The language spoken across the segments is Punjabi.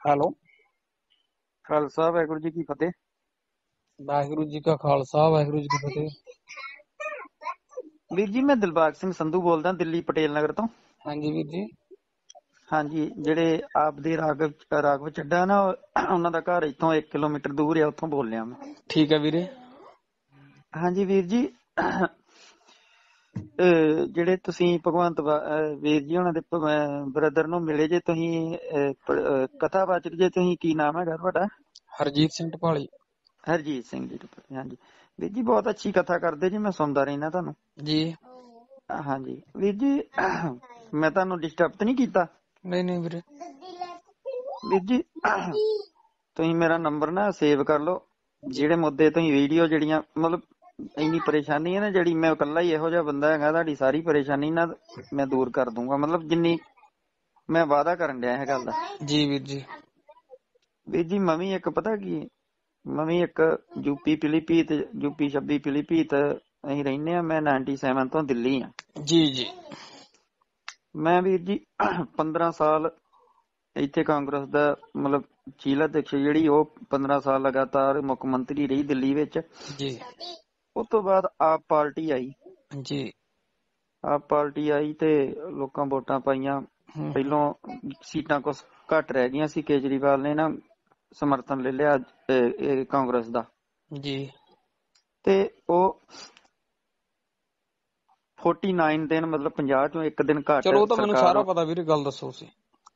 ਹੈਲੋ। ਖਾਲਸਾ ਵਾਹਿਗੁਰੂ ਜੀ ਕੀ ਫਤਿਹ। ਵਾਹਿਗੁਰੂ ਜੀ ਕਾ ਖਾਲਸਾ ਵਾਹਿਗੁਰੂ ਜੀ ਕੀ ਫਤਿਹ। ਵੀਰ ਜੀ ਮੈਂ ਦਿਲਬਾਗ ਸਿੰਘ ਸੰਧੂ ਬੋਲਦਾ ਦਿੱਲੀ ਪਟੇਲ ਨਗਰ ਤੋਂ। ਹਾਂਜੀ ਵੀਰ ਜੀ। ਹਾਂਜੀ ਜਿਹੜੇ ਆਪ ਦੇ ਰਾਗਵ ਰਾਗਵ ਚੱਡਾ ਨਾ ਉਹ- ਉਹਨਾਂ ਦਾ ਘਰ ਇੱਥੋਂ 1 ਕਿਲੋਮੀਟਰ ਦੂਰ ਹੈ ਉੱਥੋਂ ਬੋਲ ਰਿਹਾ ਮੈਂ। ਠੀਕ ਹੈ ਵੀਰੇ। ਹਾਂਜੀ ਵੀਰ ਜੀ ਜਿਹੜੇ ਤੁਸੀਂ ਭਗਵੰਤ ਵੀਰ ਜੀ ਉਹਨਾਂ ਦੇ ਬ੍ਰਦਰ ਨੂੰ ਮਿਲੇ ਜੇ ਤੁਸੀਂ ਕਥਾਵਾਚਕ ਜੇ ਤੁਸੀਂ ਕੀ ਨਾਮ ਹੈਗਾ ਤੁਹਾਡਾ? ਹਰਜੀਤ ਸਿੰਘ ਢਪਾਲੀ। ਹਰਜੀਤ ਸਿੰਘ ਜੀ ਹਾਂਜੀ। ਵੀਰ ਜੀ ਬਹੁਤ ਅੱਛੀ ਕਥਾ ਕਰਦੇ ਜੀ ਮੈਂ ਸੁਣਦਾ ਰਹਿਣਾ ਤੁਹਾਨੂੰ। ਜੀ। ਹਾਂਜੀ। ਵੀਰ ਜੀ ਮੈਂ ਤੁਹਾਨੂੰ ਡਿਸਟਰਬ ਤਾਂ ਨਹੀਂ ਕੀਤਾ? ਨਹੀਂ ਨਹੀਂ ਵੀਰੇ। ਵੀਰ ਜੀ ਤੁਸੀਂ ਮੇਰਾ ਨੰਬਰ ਨਾ ਸੇਵ ਕਰ ਲਓ। ਜਿਹੜੇ ਮੁੱਦੇ ਤੁਸੀਂ ਵੀਡੀਓ ਜਿਹੜੀਆਂ ਮਤਲਬ ਇੰਨੀ ਪਰੇਸ਼ਾਨੀ ਹੈ ਨਾ ਜਿਹੜੀ ਮੈਂ ਇਕੱਲਾ ਹੀ ਇਹੋ ਜਿਹਾ ਬੰਦਾ ਹੈਗਾ ਤੁਹਾਡੀ ਸਾਰੀ ਪਰੇਸ਼ਾਨੀ ਨਾ ਮੈਂ ਦੂਰ ਕਰ ਦੂੰਗਾ। ਮਤਲਬ ਜਿੰਨੀ ਮੈਂ ਵਾਅਦਾ ਕਰਨ ਡਿਆ ਇਹ ਗੱਲ ਦਾ। ਜੀ ਵੀਰ ਜੀ। ਵੀਰ ਜੀ ਮੈਂ ਵੀ ਇੱਕ ਪਤਾ ਕੀ ਮੈਂ ਵੀ ਇੱਕ ਯੂਪੀ ਪਿਲੀਪੀਤ ਯੂਪੀ 26 ਪਿਲੀਪੀਤ ਅਸੀਂ ਰਹਿੰਦੇ ਆ ਮੈਂ 97 ਤੋਂ ਦਿੱਲੀ ਆ ਜੀ ਜੀ। ਮੈਂ ਵੀਰ ਜੀ 15 ਸਾਲ ਇੱਥੇ ਕਾਂਗਰਸ ਦਾ ਮਤਲਬ ਚੀਲਾ ਅਧਿਕਸ਼ ਜਿਹੜੀ ਉਹ 15 ਸਾਲ ਲਗਾਤਾਰ ਮੁੱਖ ਮੰਤਰੀ ਰਹੀ ਦਿੱਲੀ ਵਿੱਚ। ਜੀ। ਉਸ ਤੋਂ ਬਾਅਦ ਆਪ ਪਾਰਟੀ ਆਈ। ਜੀ। ਆਪ ਪਾਰਟੀ ਆਈ ਤੇ ਲੋਕਾਂ ਵੋਟਾਂ ਪਾਈਆਂ। ਪਹਿਲੋਂ ਸੀਟਾਂ ਕੁਝ ਘੱਟ ਰਹਿ ਗਈਆਂ ਸੀ। ਕੇਜਰੀਵਾਲ ਨੇ ਨਾ ਸਮਰਥਨ ਲੈ ਲਿਆ ਇਹ- ਕਾਂਗਰਸ ਦਾ। ਜੀ। ਤੇ ਉਹ 49 ਦਿਨ ਮਤਲਬ 50 ਚੋਂ ਇੱਕ ਦਿਨ ਘੱਟ ਚਲੋ ਉਹ ਤਾਂ ਮੈਨੂੰ ਸਾਰਾ ਪਤਾ ਵੀਰੇ ਗੱਲ ਦੱਸੋ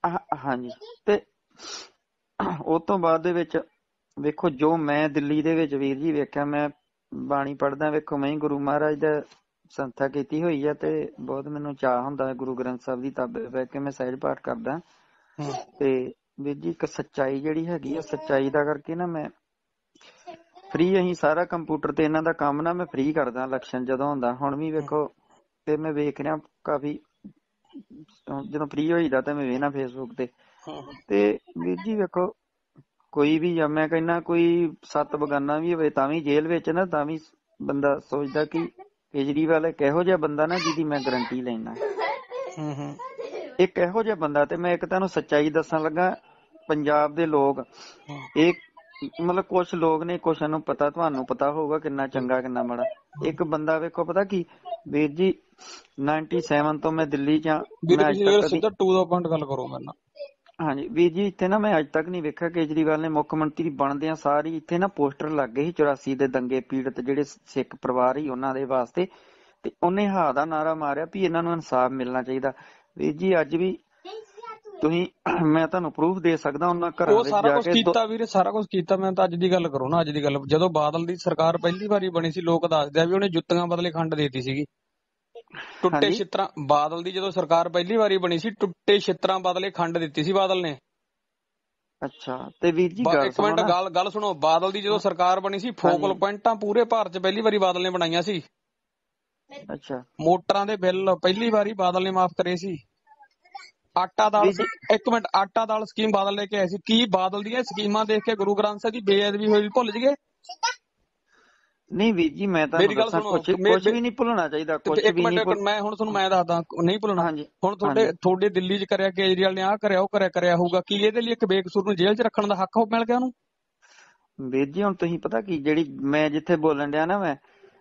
ਹਾਂ- ਹਾਂਜੀ। ਤੇ ਉਸ ਤੋਂ ਬਾਅਦ ਦੇ ਵਿੱਚ ਵੇਖੋ ਜੋ ਮੈਂ ਦਿੱਲੀ ਦੇ ਵਿੱਚ ਵੀਰ ਜੀ ਵੇਖਿਆ ਮੈਂ ਬਾਣੀ ਪੜਦਾ ਵੇਖੋ ਮੈਂ ਹੀ ਗੁਰੂ ਮਹਾਰਾਜ ਦਾ ਸੰਥਾ ਕੀਤੀ ਹੋਈ ਹੈ ਤੇ ਬਹੁਤ ਮੈਨੂੰ ਚਾਹ ਹੁੰਦਾ ਹੈ ਗੁਰੂ ਗ੍ਰੰਥ ਸਾਹਿਬ ਦੀ ਤਾਬੇ ਬਹਿ ਕੇ ਮੈਂ ਸਹਿਜ ਪਾਠ ਕਰਦਾ। ਤੇ ਵੀਰ ਜੀ ਇੱਕ ਸੱਚਾਈ ਜਿਹੜੀ ਹੈਗੀ ਆ ਸੱਚਾਈ ਦਾ ਕਰਕੇ ਨਾ ਮੈਂ ਫ੍ਰੀ ਅਸੀਂ ਸਾਰਾ ਕੰਪਿਊਟਰ ਤੇ ਇਹਨਾਂ ਦਾ ਕੰਮ ਨਾ ਮੈਂ ਫ੍ਰੀ ਕਰਦਾ ਇਲੈਕਸ਼ਨ ਜਦੋਂ ਹੁੰਦਾ ਹੁਣ ਵੀ ਵੇਖੋ ਤੇ ਮੈਂ ਵੇਖ ਰਿਹਾ ਕਾਫੀ ਜਦੋਂ ਫ੍ਰੀ ਹੋਈਦਾ ਤੇ ਮੈਂ ਵੇਖਣਾ ਫੇਸਬੁੱਕ ਤੇ। ਤੇ ਵੀਰ ਜੀ ਵੇਖੋ ਕੋਈ ਵੀ ਜਾਂ ਮੈਂ ਕਹਿੰਦਾ ਕੋਈ ਸੱਤ ਬਗਾਨਾ ਵੀ ਹੋਵੇ ਤਾਂ ਵੀ ਜੇਲ੍ਹ ਵਿੱਚ ਨਾ ਤਾਂ ਵੀ ਬੰਦਾ ਸੋਚਦਾ ਕਿ ਕੇਜਰੀਵਾਲ ਇੱਕ ਇਹੋ ਜਿਹਾ ਬੰਦਾ ਨਾ ਜਿਹਦੀ ਮੈਂ ਗਾਰੰਟੀ ਲੈਣਾ ਇੱਕ ਇਹੋ ਜਿਹਾ ਬੰਦਾ ਤੇ ਮੈਂ ਇੱਕ ਤੁਹਾਨੂੰ ਸੱਚਾਈ ਦੱਸਣ ਲੱਗਾ ਪੰਜਾਬ ਦੇ ਲੋਕ ਇਹ ਮਤਲਬ ਕੁਝ ਲੋਕ ਨੇ ਕੁਛ ਨੂੰ ਪਤਾ ਤੁਹਾਨੂੰ ਪਤਾ ਹੋਊਗਾ ਕਿੰਨਾ ਚੰਗਾ ਕਿੰਨਾ ਮਾੜਾ। ਇੱਕ ਬੰਦਾ ਵੇਖੋ ਪਤਾ ਕੀ? ਵੀਰ ਜੀ 97 ਤੋਂ ਮੈਂ ਦਿੱਲੀ ਚ ਆਂ। ਵੀਰੇ ਮੈਂ ਅੱਜ ਤੱਕ ਸਿੱਧਾ ਟੂ ਦਾ ਪੁਆਇੰਟ ਗੱਲ ਕਰੋ ਮੇਰੇ ਨਾਲ। ਹਾਂਜੀ ਵੀਰ ਜੀ ਇੱਥੇ ਨਾ ਮੈਂ ਅੱਜ ਤੱਕ ਨਹੀਂ ਵੇਖਿਆ ਕੇਜਰੀਵਾਲ ਨੇ ਮੁੱਖ ਮੰਤਰੀ ਬਣਦਿਆਂ ਸਾਰੀ ਇੱਥੇ ਨਾ ਪੋਸਟਰ ਲੱਗ ਗਏ ਸੀ 84 ਦੇ ਦੰਗੇ ਪੀੜਤ ਜਿਹੜੇ ਸਿੱਖ ਪਰਿਵਾਰ ਹੀ ਉਹਨਾਂ ਦੇ ਵਾਸਤੇ। ਤੇ ਉਹਨੇ ਹਾਂ ਦਾ ਨਾਰਾ ਮਾਰਿਆ ਵੀ ਇਹਨਾਂ ਨੂੰ ਇਨਸਾਫ ਮਿਲਣਾ ਚਾਹੀਦਾ। ਵੀਰ ਜੀ ਅੱਜ ਵੀ ਤੁਸੀਂ ਮੈਂ ਤੁਹਾਨੂੰ ਪ੍ਰੂਫ ਦੇ ਸਕਦਾ ਉਹਨਾਂ ਘਰਾਂ ਉਹ ਵਿੱਚ ਸਾਰਾ ਜਾ ਕੁਝ ਕੇ ਦੋ- ਕੀਤਾ ਵੀਰੇ ਸਾਰਾ ਕੁਝ ਕੀਤਾ। ਮੈਂ ਤਾਂ ਅੱਜ ਦੀ ਗੱਲ ਕਰੋ ਨਾ ਅੱਜ ਦੀ ਗੱਲ। ਜਦੋਂ ਬਾਦਲ ਦੀ ਸਰਕਾਰ ਪਹਿਲੀ ਵਾਰੀ ਬਣੀ ਸੀ ਲੋਕ ਦੱਸਦੇ ਆ ਵੀ ਉਹਨੇ ਜੁੱਤੀਆਂ ਬਦਲੇ ਖੰਡ ਦੇਤੀ ਸੀਗੀ। ਟੁੱਟੇ। ਛਿੱਤਰਾਂ ਬਾਦਲ ਦੀ ਜਦੋਂ ਸਰਕਾਰ ਪਹਿਲੀ ਵਾਰੀ ਬਣੀ ਸੀ ਟੁੱਟੇ ਛਿੱਤਰਾਂ ਬਦਲੇ ਖੰਡ ਦਿੱਤੀ ਸੀ ਬਾਦਲ ਨੇ। ਅੱਛਾ ਤੇ ਵੀਰ ਜੀ ਗੱਲ ਇੱਕ ਮਿੰਟ ਨਾ। ਗੱਲ ਗੱਲ ਸੁਣੋ ਬਾਦਲ ਦੀ ਜਦੋਂ ਸਰਕਾਰ ਬਣੀ ਸੀ ਫੋਕਲ। ਪੁਆਇੰਟਾਂ ਪੂਰੇ ਭਾਰਤ 'ਚ ਪਹਿਲੀ ਵਾਰੀ ਬਾਦਲ ਨੇ ਬਣਾਈਆਂ ਸੀ। ਅੱਛਾ। ਮੋਟਰਾਂ ਦੇ ਬਿੱਲ ਪਹਿਲੀ ਵਾਰੀ ਬਾਦਲ ਨੇ ਮਾਫ ਕਰੇ ਸੀ। ਆਟਾ ਦਾਲ ਇੱਕ ਮਿੰਟ ਆਟਾ ਦਾਲ ਸਕੀਮ ਬਾਦਲ ਲੈ ਕੇ ਆਏ ਸੀ। ਕੀ ਬਾਦਲ ਦੀਆਂ ਸਕੀਮਾਂ ਦੇਖ ਕੇ ਗੁਰੂ ਗ੍ਰੰਥ ਸਾਹਿਬ ਦੀ ਬੇਅਦਬੀ ਹੋਈ ਭੁੱਲ ਜਗੇ ਨਹੀਂ ਵੀਰ ਜੀ ਮੈਂ ਤਾਂ ਮੇਰੀ ਗੱਲ ਦੱਸਾਂ ਸੁਣੋ, ਕੁਝ ਵੀ ਨਹੀਂ ਭੁੱਲਣਾ ਚਾਹੀਦਾ ਕੁਝ ਵੀ ਨਹੀਂ ਇੱਕ ਮਿੰਟ, ਮੈਂ ਹੁਣ ਤੁਹਾਨੂੰ ਮੈਂ ਦੱਸਦਾ ਨਹੀਂ ਭੁੱਲਣਾ। ਹਾਂਜੀ। ਹੁਣ ਤੁਹਾਡੇ। ਤੁਹਾਡੇ ਦਿੱਲੀ 'ਚ ਕਰਿਆ ਕੇਜਰੀਵਾਲ ਨੇ ਆਹ ਕਰਿਆ ਉਹ ਕਰਿਆ ਕਰਿਆ ਹੋਊਗਾ। ਕੀ ਇਹਦੇ ਲਈ ਇੱਕ ਬੇਕਸੂਰ ਨੂੰ ਜੇਲ੍ਹ 'ਚ ਰੱਖਣ ਦਾ ਹੱਕ ਹੋ ਮਿਲ ਗਿਆ ਉਹਨੂੰ? ਵੀਰ ਜੀ ਹੁਣ ਤੁਸੀਂ ਪਤਾ ਕੀ ਜਿਹੜੀ ਮੈਂ ਜਿੱਥੇ ਬੋਲਣ ਡਿਆ ਨਾ ਮੈਂ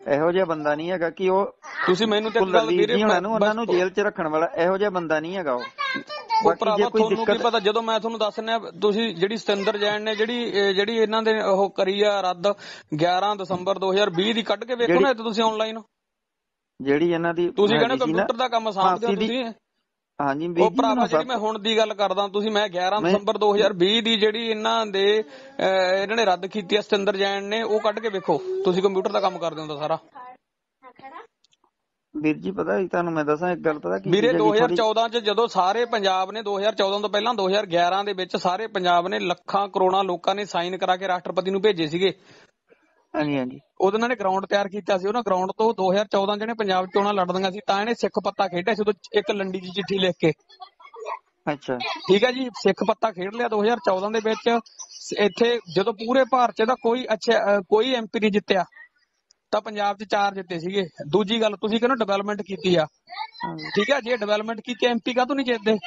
ਇਹੋ ਜਿਹਾ ਬੰਦਾ ਨਹੀਂ ਹੈਗਾ ਕਿ ਉਹ ਤੁਸੀਂ ਮੈਨੂੰ ਤੇ ਗੱਲ ਵੀਰ ਉਹਨਾਂ ਨੂੰ ਉਹਨਾਂ ਨੂੰ ਬਸ- ਜੇਲ੍ਹ 'ਚ ਰੱਖਣ ਵਾਲਾ ਇਹੋ ਜਿਹਾ ਬੰਦਾ ਨਹੀਂ ਹੈਗਾ ਉਹ। ਉਹ ਭਰਾਵਾ ਤੁਹਾਨੂੰ ਕੀ ਪਤਾ ਜਦੋਂ ਮੈਂ ਤੁਹਾਨੂੰ ਦੱਸਣਾ ਤੁਸੀਂ ਜਿਹੜੀ ਸਤਿੰਦਰ ਜੈਨ ਨੇ ਜਿਹੜੀ ਜਿਹੜੀ ਇਹਨਾਂ ਦੇ ਉਹ ਕਰੀ ਆ ਰੱਦ 11 ਦਸੰਬਰ 2020 ਦੀ ਕੱਢ ਕੇ ਵੇਖੋ ਨਾ ਇਹ ਤਾਂ ਤੁਸੀਂ ਆਨਲਾਈਨ ਜਿਹੜੀ ਇਹਨਾਂ ਦੀ ਤੁਸੀਂ ਕਹਿੰਦੇ ਕੰਪਿਊਟਰ ਦਾ ਕੰਮ ਸਾਂਭਦੇ ਹੋ ਤੁਸੀਂ। ਹਾਂਜੀ ਵੀਰ ਉਹ ਭਰਾਵਾ ਜਿਹੜੀ ਮੈਂ ਹੁਣ ਦੀ ਗੱਲ ਕਰਦਾ ਤੁਸੀਂ ਮੈਂ 11 ਮੈਂ- ਦਸੰਬਰ 2020 ਦੀ ਜਿਹੜੀ ਇਹਨਾਂ ਦੇ ਇਹਨਾਂ ਨੇ ਰੱਦ ਕੀਤੀ ਆ ਸਤਿੰਦਰ ਜੈਨ ਨੇ ਉਹ ਕੱਢ ਕੇ ਵੇਖੋ। ਤੁਸੀਂ ਕੰਪਿਊਟਰ ਦਾ ਕੰਮ ਕਰਦੇ ਹੋ ਤਾਂ ਸਾਰਾ। ਵੀਰ ਜੀ ਪਤਾ ਕੀ ਤੁਹਾਨੂੰ ਮੈਂ ਦੱਸਾਂ ਇੱਕ ਗੱਲ ਪਤਾ ਕੀ ਵੀਰੇ ਚੀਜ਼ ਹੈਗੀ ਥੋੜ੍ਹੀ- 2014 ਚ ਜਦੋਂ ਸਾਰੇ ਪੰਜਾਬ ਨੇ 2014 ਤੋਂ ਪਹਿਲਾਂ 2011 ਦੇ ਵਿੱਚ ਸਾਰੇ ਪੰਜਾਬ ਨੇ ਲੱਖਾਂ ਕਰੋੜਾਂ ਲੋਕਾਂ ਨੇ ਸਾਈਨ ਕਰਾ ਕੇ ਰਾਸ਼ਟਰਪਤੀ ਨੂੰ ਭੇਜੇ ਸੀਗੇ। ਹਾਂਜੀ ਹਾਂਜੀ। ਉਦੋਂ ਇਹਨਾਂ ਨੇ ਗਰਾਊਂਡ ਤਿਆਰ ਕੀਤਾ ਸੀ। ਉਹਨਾਂ ਗਰਾਊਂਡ ਤੋਂ 2014 ਜਿਹੜੇ ਪੰਜਾਬ ਚੋਣਾਂ ਲੜਦੀਆਂ ਸੀ ਤਾਂ ਇਹਨੇ ਸਿੱਖ ਪੱਤਾ ਖੇਡਿਆ ਸੀ ਉਦੋਂ ਇੱਕ ਲੰਡੀ ਜੀ ਚਿੱਠੀ ਲਿਖ ਕੇ। ਅੱਛਾ। ਠੀਕ ਹੈ ਜੀ ਸਿੱਖ ਪੱਤਾ ਖੇਡ ਲਿਆ 2014 ਦੇ ਵਿੱਚ। ਇੱਥੇ ਜਦੋਂ ਪੂਰੇ ਭਾਰਤ 'ਚ ਦਾ ਕੋਈ ਅੱਛਾ ਕੋਈ ਐਮਪੀ ਨਹੀਂ ਜਿੱਤਿਆ। ਤਾਂ ਪੰਜਾਬ 'ਚ ਚਾਰ ਜਿੱਤੇ ਸੀਗੇ। ਦੂਜੀ ਗੱਲ ਤੁਸੀਂ ਕਹਿੰਦੇ ਡਿਵੈਲਪਮੈਂਟ ਕੀਤੀ ਆ। ਠੀਕ ਹੈ ਜੇ ਡਿਵੈਲਪਮੈਂਟ ਕੀਤੀ ਐਮਪੀ ਕਾਹਤੋਂ ਨਹੀਂ ਜਿੱਤਦੇ?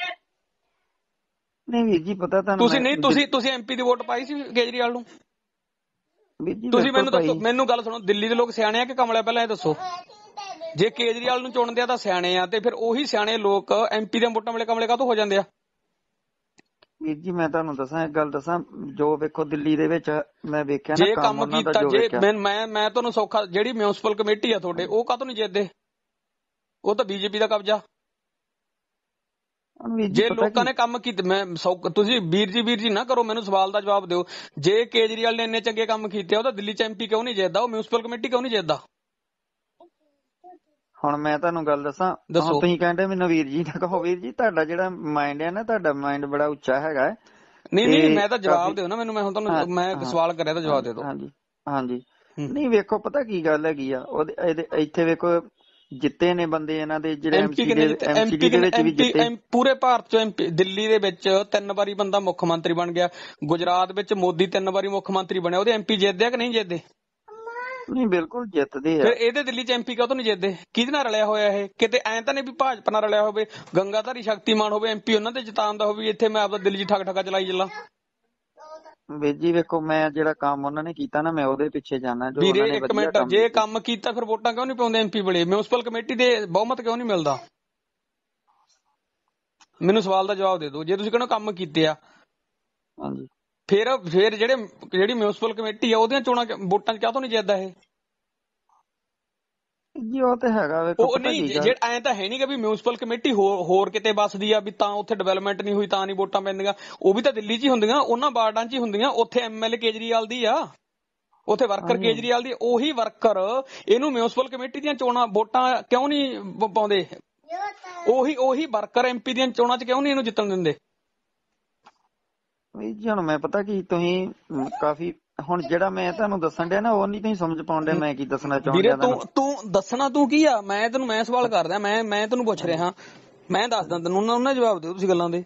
ਨਹੀਂ ਵੀਰ ਜੀ ਪਤਾ ਤੁਹਾਨੂੰ ਤੁਸੀਂ ਨਹੀਂ ਤੁਸੀਂ ਤੁਸੀਂ ਐਮਪੀ ਦੀ ਵੋਟ ਪਾਈ ਸੀ ਕੇਜਰੀਵਾਲ ਨੂੰ? ਤੁਸੀਂ ਮੈਨੂੰ ਦੱਸੋ। ਮੈਨੂੰ ਗੱਲ ਸੁਣੋ ਦਿੱਲੀ ਦੇ ਲੋਕ ਸਿਆਣੇ ਆ ਕਿ ਕਮਲੇ ਪਹਿਲਾਂ ਇਹ ਦੱਸੋ? ਜੇ ਕੇਜਰੀਵਾਲ ਨੂੰ ਚੁਣਦੇ ਆ ਤਾਂ ਸਿਆਣੇ ਆ ਤੇ ਫਿਰ ਉਹੀ ਸਿਆਣੇ ਲੋਕ ਐਮਪੀ ਦੇ ਵੋਟਾਂ ਵੇਲੇ ਕਮਲੇ ਕਾਹਤੋਂ ਹੋ ਜਾਂਦੇ ਆ? ਵੀਰ ਜੀ ਮੈਂ ਤੁਹਾਨੂੰ ਦੱਸਾਂ ਇੱਕ ਗੱਲ ਦੱਸਾਂ ਜੋ ਵੇਖੋ ਦਿੱਲੀ ਦੇ ਵਿੱਚ ਮੈਂ ਵੇਖਿਆ ਨਾ ਜੇ ਕੰਮ ਕੀਤਾ ਜੋ ਮੈਂ ਮੈਂ ਮੈਂ ਤੁਹਾਨੂੰ ਸੌਖਾ ਜਿਹੜੀ ਮਿਊਨਿਸਪਲ ਕਮੇਟੀ ਆ ਤੁਹਾਡੇ ਉਹ ਕਾਹਤੋਂ ਨਹੀਂ ਜਿੱਤਦੇ? ਉਹ ਤਾਂ ਬੀਜੇਪੀ ਦਾ ਕਬਜ਼ਾ। ਜੀ ਲੋਕਾਂ ਨੇ ਕੰਮ ਕੀਤੇ ਮੈਂ ਤੁਸੀਂ ਵੀਰ ਜੀ ਵੀਰ ਜੀ ਨਾ ਕਰੋ ਮੈਨੂੰ ਸਵਾਲ ਦਾ ਜਵਾਬ ਦਿਓ। ਜੇ ਕੇਜਰੀਵਾਲ ਨੇ ਇੰਨੇ ਚੰਗੇ ਕੰਮ ਕੀਤੇ ਆ, ਉਹ ਤਾਂ ਦਿੱਲੀ ਚ ਐਮਪੀ ਕਿਉਂ ਨਹੀਂ ਜਿੱਤਦਾ? ਉਹ ਮਿਊਨਿਸਪਲ ਕਮੇਟੀ ਕਿਉਂ ਨਹੀਂ ਜਿੱਤਦਾ? ਹੁਣ ਮੈਂ ਤੁਹਾਨੂੰ ਗੱਲ ਦੱਸਾਂ। ਹੁਣ ਤੁਸੀਂ ਕਹਿੰਦੇ ਮੈਨੂੰ ਵੀਰ ਜੀ ਨਾ ਕਹੋ। ਵੀਰ ਜੀ ਤੁਹਾਡਾ ਜਿਹੜਾ ਮਾਈਂਡ ਹੈ ਨਾ ਤੁਹਾਡਾ ਮਾਈਂਡ ਬੜਾ ਉੱਚਾ ਹੈਗਾ। ਨਹੀਂ ਨਹੀਂ ਮੈਂ ਤਾਂ ਜਵਾਬ ਦਿਓ ਨਾ ਮੈਨੂੰ। ਮੈਂ ਹੁਣ ਤੁਹਾਨੂੰ ਮੈਂ। ਸਵਾਲ ਕਰਿਆ ਤਾਂ ਜਵਾਬ ਦੇ ਦਿਓ। ਹਾਂਜੀ ਹਾਂਜੀ। ਨਹੀਂ ਵੇਖੋ ਪਤਾ ਕੀ ਗੱਲ ਹੈਗੀ ਆ? ਉਹਦੇ ਇੱਥੇ ਵੇਖੋ ਜਿੱਤੇ ਨੇ ਬੰਦੇ ਇਹਨਾਂ ਦੇ ਜਿਹੜੇ ਐਮਪੀ ਦੇ ਐਮਪੀ ਦੇ ਵਿੱਚ ਵੀ ਜਿੱਤੇ। ਪੂਰੇ ਭਾਰਤ ਚੋਂ ਐਮਪੀ ਦਿੱਲੀ ਦੇ ਵਿੱਚ ਤਿੰਨ ਵਾਰੀ ਬੰਦਾ ਮੁੱਖ ਮੰਤਰੀ ਬਣ ਗਿਆ। ਗੁਜਰਾਤ ਵਿੱਚ ਮੋਦੀ ਤਿੰਨ ਵਾਰੀ ਮੁੱਖ ਮੰਤਰੀ ਬਣਿਆ। ਉਹਦੇ ਐਮਪੀ ਜਿੱਤਦੇ ਆ ਕਿ ਨਹੀਂ ਜਿੱਤਦੇ? ਨਹੀਂ ਬਿਲਕੁਲ ਜਿੱਤਦੇ ਫਿਰ ਆ ਇਹਦੇ ਦਿੱਲੀ ਚ ਐਮਪੀ ਕਾਹਤੋਂ ਨਹੀਂ ਜਿੱਤਦੇ? ਕਿਹਦੇ ਨਾਲ ਰਲਿਆ ਹੋਇਆ ਇਹ? ਕਿਤੇ ਐਂ ਤਾਂ ਨਹੀਂ ਵੀ ਭਾਜਪਾ ਨਾਲ ਰਲਿਆ ਹੋਵੇ। ਗੰਗਾਧਾਰੀ ਸ਼ਕਤੀਮਾਨ ਹੋਵੇ ਐਮਪੀ ਉਹਨਾਂ ਦੇ ਜਿਤਾਉਣ ਦਾ ਹੋਵੇ ਇੱਥੇ ਮੈਂ ਆਪਦਾ ਦਿੱਲੀ 'ਚ ਠੱਗ ਠੱਗਾ ਚਲਾਈ ਚੱਲਾਂ। ਵੀਰ ਜੀ ਵੇਖੋ ਮੈਂ ਜਿਹੜਾ ਕੰਮ ਉਹਨਾਂ ਨੇ ਕੀਤਾ ਨਾ ਮੈਂ ਉਹਦੇ ਪਿੱਛੇ ਜਾਣਾ ਜੋ ਵੀਰੇ ਉਹਨਾਂ ਨੇ ਇੱਕ ਮਿੰਟ ਜੇ। ਕੰਮ ਕੀਤਾ ਫਿਰ ਵੋਟਾਂ ਕਿਉਂ ਨਹੀਂ ਪਾਉਂਦੇ ਐਮਪੀ ਬਲੇ ਮਿਊਨਿਸਪਲ ਕਮੇਟੀ ਦੇ ਬਹੁਮਤ ਕਿਉਂ ਨਹੀਂ ਮਿਲਦਾ? ਮੈਨੂੰ ਸਵਾਲ ਦਾ ਜਵਾਬ ਦੇ ਦਿਓ। ਜੇ ਤੁਸੀਂ ਕਹਿੰਦੇ ਕੰਮ ਕੀਤੇ ਆ ਹਾਂਜੀ। ਫਿਰ ਫਿਰ ਜਿਹੜੇ ਜਿਹੜੀ ਮਿਊਨਿਸਪਲ ਕਮੇਟੀ ਆ ਉਹਦੀਆਂ ਚੋਣਾਂ ਵੋਟਾਂ 'ਚ ਕਾਹਤੋਂ ਨਹੀਂ ਜਿੱਤਦਾ ਇਹ? ਜੀ ਉਹ ਤੇ ਹੈਗਾ ਵੇਖੋ ਉਹ ਨਹੀਂ ਕੀ ਜਿਹੜਾ ਐਂ ਤਾਂ ਹੈ ਨਹੀਂਗਾ ਵੀ ਮਿਊਨਿਸਪਲ ਕਮੇਟੀ ਹੋਰ ਕਿਤੇ ਵੱਸਦੀ ਆ ਵੀ ਤਾਂ ਉੱਥੇ ਡਿਵੈਲਪਮੈਂਟ ਨਹੀਂ ਹੋਈ ਤਾਂ ਨਹੀਂ ਵੋਟਾਂ ਪੈਂਦੀਆਂ। ਉਹ ਵੀ ਤਾਂ ਦਿੱਲੀ 'ਚ ਹੀ ਹੁੰਦੀਆਂ ਉਹਨਾਂ ਵਾਰਡਾਂ 'ਚ ਹੀ ਹੁੰਦੀਆਂ ਉੱਥੇ ਐਮਐਲਏ ਕੇਜਰੀਵਾਲ ਦੀ ਆ। ਉੱਥੇ ਵਰਕਰ। ਕੇਜਰੀਵਾਲ ਦੀ ਉਹੀ ਵਰਕਰ ਇਹਨੂੰ ਮਿਊਨਿਸਪਲ ਕਮੇਟੀ ਦੀਆਂ ਚੋਣਾਂ ਵੋਟਾਂ ਕਿਉਂ ਨਹੀਂ ਪਾਉਂਦੇ? ਉਹੀ ਉਹੀ ਵਰਕਰ ਐਮਪੀ ਦੀਆਂ ਚੋਣਾਂ 'ਚ ਕਿਉਂ ਨਹੀਂ ਇਹਨੂੰ ਜਿੱਤਣ ਦਿੰਦੇ? ਵੀਰ ਜੀ ਹੁਣ ਮੈਂ ਪਤਾ ਕੀ ਤੁਸੀਂ ਕਾਫੀ ਹੁਣ ਜਿਹੜਾ ਮੈਂ ਤੁਹਾਨੂੰ ਦੱਸਣ ਡਿਆ ਨਾ ਉਹ ਨਹੀਂ ਤੁਸੀਂ ਸਮਝ ਪਾਉਂਦੇ ਮੈਂ ਕੀ ਦੱਸਣਾ ਚਾਹੁੰਦਾ ਵੀਰੇ ਤੂੰ ਤੂੰ ਦੱਸਣਾ ਤੂੰ ਕੀ ਆ? ਮੈਂ ਤੈਨੂੰ ਮੈਂ ਸਵਾਲ ਕਰਦਾ ਮੈਂ ਮੈਂ ਤੈਨੂੰ ਪੁੱਛ ਰਿਹਾ। ਮੈਂ ਦੱਸਦਾ ਤੈਨੂੰ ਉਹਨਾਂ ਉਹਨਾਂ ਜਵਾਬ ਦਿਓ ਤੁਸੀਂ ਗੱਲਾਂ ਦੇ।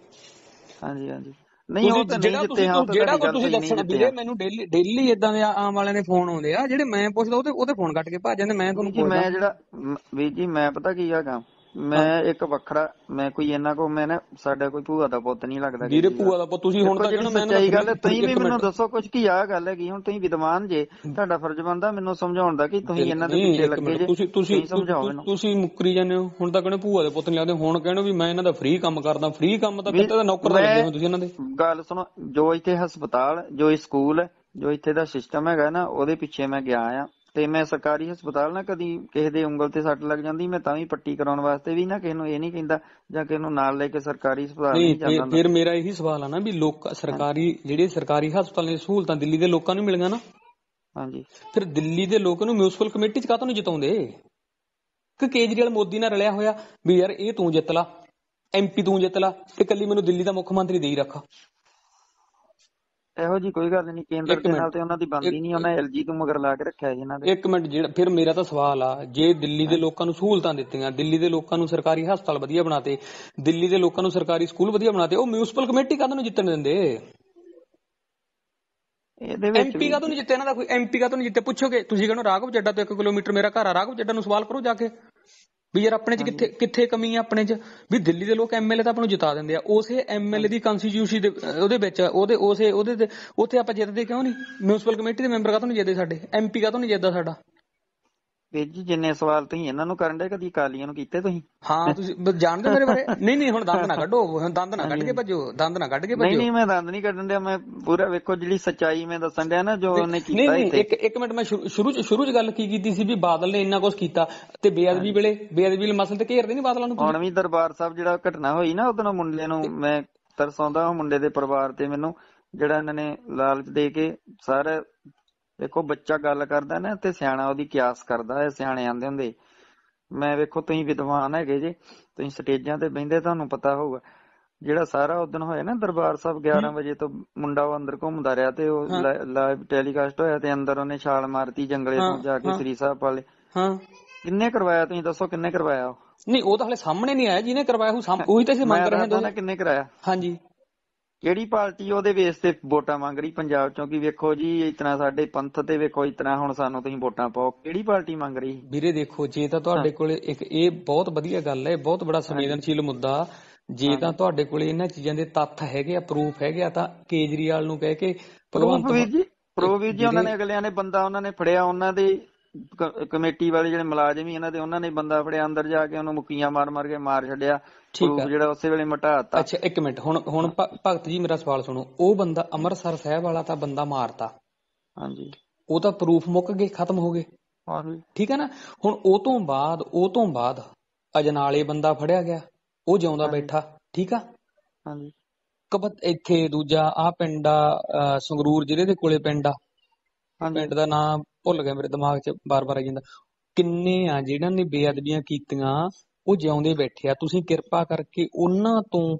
ਹਾਂਜੀ ਹਾਂਜੀ। ਨਹੀਂ ਉਹ ਤਾਂ ਨਹੀਂ ਤੁਸੀਂ ਹਾਂ ਉਹ ਤਾਂ ਜਿਹੜਾ ਗੱਲ ਤੁਸੀਂ ਦੱਸਣਾ ਵੀਰੇ ਮੈਨੂੰ ਡੇਲੀ ਡੇਲੀ ਇਦਾਂ ਦੇ ਆਮ ਵਾਲਿਆਂ ਦੇ ਫੋਨ ਆਉਂਦੇ ਆ। ਜਿਹੜੇ ਮੈਂ ਪੁੱਛਦਾ ਉਹਦੇ ਉਹਦੇ ਫੋਨ ਕੱਟ ਕੇ ਭੱਜ ਜਾਂਦੇ ਮੈਂ ਤੁਹਾਨੂੰ ਜੀ ਮੈਂ ਪੁੱਛਦਾ ਜਿਹੜਾ ਵੀਰ ਜੀ ਮੈਂ ਪਤਾ ਕੀ ਹੈਗਾ? ਮੈਂ ਇੱਕ ਵੱਖਰਾ ਮੈਂ ਕੋਈ ਇਹਨਾਂ ਕੋ ਮੈਂ ਨਾ ਸਾਡਾ ਕੋਈ ਭੂਆ ਦਾ ਪੁੱਤ ਨਹੀਂ ਲੱਗਦਾ ਵੀਰੇ। ਭੂਆ ਦਾ ਪੁੱਤ ਤੁਸੀਂ ਹੁਣ ਤੱਕ ਜਿਹੜੀ ਨਾ ਮੈਂ ਸੱਚਾਈ ਗੱਲ ਤੁਸੀਂ ਵੀ ਮੈਨੂੰ। ਦੱਸੋ ਕੁਝ ਕੀ ਆ ਗੱਲ ਹੈਗੀ ਹੁਣ ਤੁਸੀਂ ਵਿਦਵਾਨ ਜੇ ਤੁਹਾਡਾ ਫਰਜ਼ ਬਣਦਾ ਮੈਨੂੰ ਸਮਝਾਉਣ ਦਾ ਕਿ ਤੁਸੀਂ ਇਹਨਾਂ ਦੇ ਪਿੱਛੇ ਲੱਗੇ ਜੇ ਤੁਸੀਂ ਤੁਸੀਂ ਸਮਝਾਓ ਮੈਨੂੰ। ਤੁਸੀਂ ਮੁੱਕਰੀ ਜਾਂਦੇ ਹੋ ਹੁਣ ਤਾਂ ਕਹਿੰਦੇ ਭੂਆ ਦੇ ਪੁੱਤ ਨਹੀਂ ਲੱਗਦੇ ਹੁਣ ਕਹਿੰਦੇ ਵੀ ਮੈਂ ਇਹਨਾਂ ਦਾ ਫ੍ਰੀ ਕੰਮ ਕਰਦਾ ਫ੍ਰੀ ਕੰਮ ਤਾਂ ਕਿਤੇ ਦਾ ਨੌਕਰ ਲੱਗੇ ਹੋ ਤੁਸੀਂ ਇਹਨਾਂ ਦੇ। ਗੱਲ ਸੁਣੋ ਜੋ ਇੱਥੇ ਹਸਪਤਾਲ ਜੋ ਸਕੂਲ ਜੋ ਇੱਥੇ ਦਾ ਸਿਸਟਮ ਹੈਗਾ ਨਾ ਉਹਦੇ ਪਿੱਛੇ ਮੈਂ ਗਿਆ ਆ। ਤੇ ਮੈਂ ਸਰਕਾਰੀ ਹਸਪਤਾਲ ਨਾ ਕਦੀ ਕਿਸੇ ਦੇ ਉਂਗਲ ਤੇ ਸੱਟ ਲੱਗ ਜਾਂਦੀ ਮੈਂ ਤਾਂ ਵੀ ਪੱਟੀ ਕਰਾਉਣ ਵਾਸਤੇ ਵੀ ਨਾ ਕਿਸੇ ਨੂੰ ਇਹ ਨਹੀਂ ਕਹਿੰਦਾ ਜਾਂ ਕਿਸੇ ਨੂੰ ਨਾਲ ਲੈ ਕੇ ਸਰਕਾਰੀ ਹਸਪਤਾਲ ਨਹੀਂ ਜਾਂਦਾ ਫਿਰ ਮੇਰਾ ਇਹੀ ਸਵਾਲ ਆ ਨਾ ਵੀ ਲੋਕ ਸਰਕਾਰੀ ਜਿਹੜੇ ਸਰਕਾਰੀ ਹਸਪਤਾਲਾਂ ਦੀਆਂ ਸਹੂਲਤਾਂ ਦਿੱਲੀ ਦੇ ਲੋਕਾਂ ਨੂੰ ਮਿਲੀਆਂ ਨਾ। ਹਾਂਜੀ। ਫਿਰ ਦਿੱਲੀ ਦੇ ਲੋਕ ਨੂੰ ਮਿਊਨਿਸਪਲ ਕਮੇਟੀ 'ਚ ਕਾਹਤੋਂ ਨਹੀਂ ਜਿਤਾਉਂਦੇ? ਕਿ ਕੇਜਰੀਵਾਲ ਮੋਦੀ ਨਾਲ ਰਲਿਆ ਹੋਇਆ ਵੀ ਯਾਰ ਇਹ ਤੂੰ ਜਿੱਤ ਲਾ ਐਮਪੀ ਤੂੰ ਜਿੱਤ ਲਾ ਤੇ ਕੱਲੀ ਮੈਨੂੰ ਦਿੱਲੀ ਦਾ ਮੁੱਖ ਮੰਤਰੀ ਦੇ ਹੀ ਰੱਖ। ਇਹੋ ਜੀ ਕੋਈ ਗੱਲ ਨਹੀਂ ਕੇਂਦਰ ਦੇ ਨਾਲ। ਤੇ ਉਹਨਾਂ ਦੀ ਇੱਕ- ਨਹੀਂ ਉਹਨਾਂ ਐਲਜੀ ਤੋਂ ਮਗਰ ਲਾ ਕੇ ਰੱਖਿਆ ਜੀ ਇਹਨਾਂ ਦੇ। ਇੱਕ ਮਿੰਟ ਜਿਹੜਾ ਫਿਰ ਮੇਰਾ ਤਾਂ ਸਵਾਲ ਆ ਜੇ ਦਿੱਲੀ ਦੇ ਲੋਕਾਂ ਨੂੰ ਸਹੂਲਤਾਂ ਦਿੱਤੀਆਂ ਦਿੱਲੀ ਦੇ ਲੋਕਾਂ ਨੂੰ ਸਰਕਾਰੀ ਹਸਪਤਾਲ ਵਧੀਆ ਬਣਾਤੇ ਦਿੱਲੀ ਦੇ ਲੋਕਾਂ ਨੂੰ ਸਰਕਾਰੀ ਸਕੂਲ ਵਧੀਆ ਬਣਾਤੇ ਉਹ ਮਿਊਨਿਸਪਲ ਕਮੇਟੀ ਕਾਹਤੋਂ ਨਹੀਂ ਜਿੱਤਣ ਦਿੰਦੇ? ਇਹਦੇ ਵਿੱਚ ਐਮਪੀ ਕਾਹਤੋਂ ਨਹੀਂ ਜਿੱਤੇ ਇਹਨਾਂ ਦਾ ਕੋਈ ਐਮਪੀ ਕਾਹਤੋਂ ਨਹੀਂ ਜਿੱਤੇ? ਪੁੱਛੋਗੇ ਤੁਸੀਂ ਕਹਿੰਦੇ ਰਾਘਵ ਚੱਡਾ ਤੋਂ 1 ਕਿਲੋਮੀਟਰ ਮੇਰਾ ਘਰ ਆ ਰਾਘਵ ਚੱਡਾ ਨੂੰ ਸਵਾਲ ਕਰੋ ਜਾ ਕੇ। ਵੀ ਯਾਰ ਆਪਣੇ ਚ ਕਿੱਥੇ ਕਿੱਥੇ ਕਮੀ ਆ ਆਪਣੇ ਚ? ਵੀ ਦਿੱਲੀ ਦੇ ਲੋਕ ਐਮਐਲਏ ਤਾਂ ਆਪਾਂ ਨੂੰ ਜਿਤਾ ਦਿੰਦੇ ਆ। ਉਸੇ ਐਮਐਲਏ ਦੀ ਕਨਸਟੀਟਿਊਸ਼ਨ ਦੇ ਉਹਦੇ ਵਿੱਚ ਉਹਦੇ ਉਸੇ ਉਹਦੇ ਤੇ ਉੱਥੇ ਆਪਾਂ ਜਿੱਤਦੇ ਕਿਉਂ ਨਹੀਂ? ਮਿਊਨਿਸਪਲ ਕਮੇਟੀ ਦੇ ਮੈਂਬਰ ਕਾਹਤੋਂ ਨਹੀਂ ਜਿੱਤਦੇ ਸਾਡੇ? ਐਮਪੀ ਕਾਹਤੋਂ ਨਹੀਂ ਜਿੱਤਦਾ ਸਾਡਾ? ਵੀਰ ਜੀ ਜਿੰਨੇ ਸਵਾਲ ਤੁਸੀਂ ਇਹਨਾਂ ਨੂੰ ਕਰਨ ਦੇ ਕਦੀ ਕਾਲੀਆਂ ਨੂੰ ਕੀਤੇ ਤੁਸੀਂ? ਹਾਂ ਤੁਸੀਂ ਜਾਣਦੇ ਮੇਰੇ ਬਾਰੇ? ਨਹੀਂ ਨਹੀਂ ਹੁਣ ਦੰਦ ਨਾ ਕੱਢੋ ਹੁਣ ਦੰਦ ਨਾ ਕੱਢ ਕੇ ਭੱਜੋ ਦੰਦ ਨਾ ਕੱਢ ਕੇ ਨਹੀਂ ਭੱਜੋ। ਨਹੀਂ ਮੈਂ ਦੰਦ ਨਹੀਂ ਕੱਢਣ ਡਿਆ ਮੈਂ ਪੂਰਾ ਵੇਖੋ ਜਿਹੜੀ ਸੱਚਾਈ ਮੈਂ ਦੱਸਣ ਡਿਆ ਨਾ ਜੋ ਉਹਨੇ ਨਹੀਂ ਕੀਤਾ ਨਹੀਂ ਇੱਥੇ। ਇੱਕ ਇੱਕ ਮਿੰਟ ਮੈਂ ਸ਼ੁਰੂ ਸ਼ੁਰੂ ਚ ਗੱਲ ਕੀ ਕੀਤੀ ਸੀ ਵੀ ਬਾਦਲ ਨੇ ਇੰਨਾ ਕੁਝ ਕੀਤਾ ਤੇ ਬੇਅਦਬੀ ਵੇਲੇ ਬੇਅਦਬੀ ਵਾਲੇ ਮਸਲੇ ਤੇ ਘੇਰਦੇ ਨਹੀਂ ਬਾਦਲਾਂ ਨੂੰ? ਹੁਣ ਵੀ ਦਰਬਾਰ ਸਾਹਿਬ ਜਿਹੜਾ ਘਟਨਾ ਹੋਈ ਨਾ ਉਹਦੋਂ ਮੁੰਡੇ ਨੂੰ ਮੈਂ ਤਰਸਾਉਂਦਾ ਉਹ ਮੁੰਡੇ ਦੇ ਪਰਿਵਾਰ ਤੇ ਮੈਨੂੰ ਜਿਹੜਾ ਇਹਨਾਂ ਨੇ ਲਾਲਚ ਦੇ ਕੇ ਸਾਰਾ ਦੇਖੋ ਬੱਚਾ ਗੱਲ ਕਰਦਾ ਨਾ ਤੇ ਸਿਆਣਾ ਉਹਦੀ ਕਿਆਸ ਕਰਦਾ ਹੈ ਸਿਆਣੇ ਆਂਦੇ ਹੁੰਦੇ। ਮੈਂ ਵੇਖੋ ਤੁਸੀਂ ਵਿਦਵਾਨ ਹੈਗੇ ਜੇ ਤੁਸੀਂ ਸਟੇਜਾਂ ਤੇ ਬਹਿੰਦੇ ਤੁਹਾਨੂੰ ਪਤਾ ਹੋਊਗਾ। ਜਿਹੜਾ ਸਾਰਾ ਉਦੋਂ ਹੋਇਆ ਨਾ ਦਰਬਾਰ ਸਾਹਿਬ 11 ਵਜੇ ਤੋਂ ਮੁੰਡਾ ਉਹ ਅੰਦਰ ਘੁੰਮਦਾ ਰਿਹਾ ਤੇ ਉਹ। ਲਾਈਵ ਟੈਲੀਕਾਸਟ ਹੋਇਆ ਤੇ ਅੰਦਰ ਉਹਨੇ ਛਾਲ ਮਾਰਤੀ ਜੰਗਲੇ ਤੋਂ ਜਾ ਕੇ। ਸ੍ਰੀ ਸਾਹਿਬ ਵਾਲੇ। ਹਾਂ। ਕਿੰਨੇ ਕਰਵਾਇਆ ਤੁਸੀਂ? ਦੱਸੋ ਕਿੰਨੇ ਕਰਵਾਇਆ ਨਹੀਂ ਉਹ ਤਾਂ ਹਲੇ ਸਾਹਮਣੇ ਨਹੀਂ ਆਇਆ ਜਿਹਨੇ ਕਰਵਾਇਆ ਉਹ ਤਾਂ ਅਸੀਂ ਮੰਗ ਰਹੇ ਨਾ ਕਿੰਨੇ ਕਰਾਇਆ। ਹਾਂਜੀ। ਕਿਹੜੀ ਪਾਰਟੀ ਉਹਦੇ ਬੇਸ ਤੇ ਵੋਟਾਂ ਮੰਗ ਰਹੀ ਪੰਜਾਬ ਚੋਂ ਕਿ ਵੇਖੋ ਜੀ ਇਤਨਾ ਸਾਡੇ ਪੰਥ ਤੇ ਵੇਖੋ ਇਤਨਾ ਹੁਣ ਸਾਨੂੰ ਤੁਸੀਂ ਵੋਟਾਂ ਪਾਓ। ਕਿਹੜੀ ਪਾਰਟੀ ਮੰਗ ਰਹੀ? ਵੀਰੇ ਦੇਖੋ ਜੇ ਤਾਂ ਤੁਹਾਡੇ ਕੋਲੇ ਇੱਕ ਇਹ ਬਹੁਤ ਵਧੀਆ ਗੱਲ ਹੈ ਬਹੁਤ ਬੜਾ ਸੰਵੇਦਨਸ਼ੀਲ ਮੁੱਦਾ। ਜੇ ਤਾਂ ਤੁਹਾਡੇ ਕੋਲੇ ਇਹਨਾਂ ਚੀਜ਼ਾਂ ਦੇ ਤੱਥ ਹੈਗੇ ਆ ਪ੍ਰੂਫ ਹੈਗੇ ਆ ਤਾਂ ਕੇਜਰੀਵਾਲ ਨੂੰ ਕਹਿ ਕੇ ਭਗਵੰਤ ਪ੍ਰੂਫ ਜੀ ਪ੍ਰੂਫ ਜੀ ਉਹਨਾਂ ਨੇ ਅਗਲਿਆਂ ਨੇ ਬੰਦਾ ਉਹਨਾਂ ਨੇ ਫੜਿਆ ਉਹਨਾਂ ਦੇ ਕਮੇਟੀ ਵਾਲੇ ਜਿਹੜੇ ਮੁਲਾਜ਼ਮ ਹੀ ਇਹਨਾਂ ਦੇ ਉਹਨਾਂ ਨੇ ਬੰਦਾ ਫੜਿਆ ਅੰਦਰ ਜਾ ਕੇ ਉਹਨੂੰ ਮੁੱਕੀਆਂ ਮਾਰ ਮਾਰ ਕੇ ਮਾਰ ਛੱਡਿਆ। ਠੀਕ ਪ੍ਰੂਫ। ਜਿਹੜਾ ਉਸੇ ਵੇਲੇ ਮਟਾਤਾ। ਅੱਛਾ ਇੱਕ ਮਿੰਟ ਹੁਣ ਹੁਣ ਭਗਤ ਜੀ ਮੇਰਾ ਸਵਾਲ ਸੁਣੋ। ਉਹ ਬੰਦਾ ਅੰਮ੍ਰਿਤਸਰ ਸਾਹਿਬ ਵਾਲਾ ਤਾਂ ਬੰਦਾ ਮਾਰਤਾ। ਹਾਂਜੀ। ਉਹ ਤਾਂ ਪ੍ਰੂਫ ਮੁੱਕ ਗਏ ਖਤਮ ਹੋ ਗਏ। ਹਾਂ ਜੀ ਠੀਕ ਹੈ ਨਾ? ਹੁਣ ਉਹ ਤੋਂ ਬਾਅਦ ਉਹ ਤੋਂ ਬਾਅਦ ਅਜਨਾਲੇ ਬੰਦਾ ਫੜਿਆ ਗਿਆ। ਉਹ ਜਿਉਂਦਾ ਹਾਂਜੀ। ਬੈਠਾ। ਠੀਕ ਆ? ਹਾਂਜੀ। ਕਬਤ ਇੱਥੇ ਦੂਜਾ ਆ ਪਿੰਡ ਆ ਸੰਗਰੂਰ ਜ਼ਿਲ੍ਹੇ ਦੇ ਕੋਲੇ ਪਿੰਡ ਆ। ਹਾਂਜੀ। ਪਿੰਡ ਦਾ ਨਾਮ ਭੁੱਲ ਗਿਆ ਮੇਰੇ ਦਿਮਾਗ 'ਚ ਬਾਰ-ਬਾਰ ਆਈ ਜਾਂਦਾ। ਕਿੰਨੇ ਆ ਜਿਹਨਾਂ ਨੇ ਬੇਅਦਬੀਆਂ ਕੀਤੀਆਂ ਉਹ ਜਿਉਂਦੇ ਬੈਠੇ ਆ। ਤੁਸੀਂ ਕਿਰਪਾ ਕਰਕੇ ਉਹਨਾਂ ਤੋਂ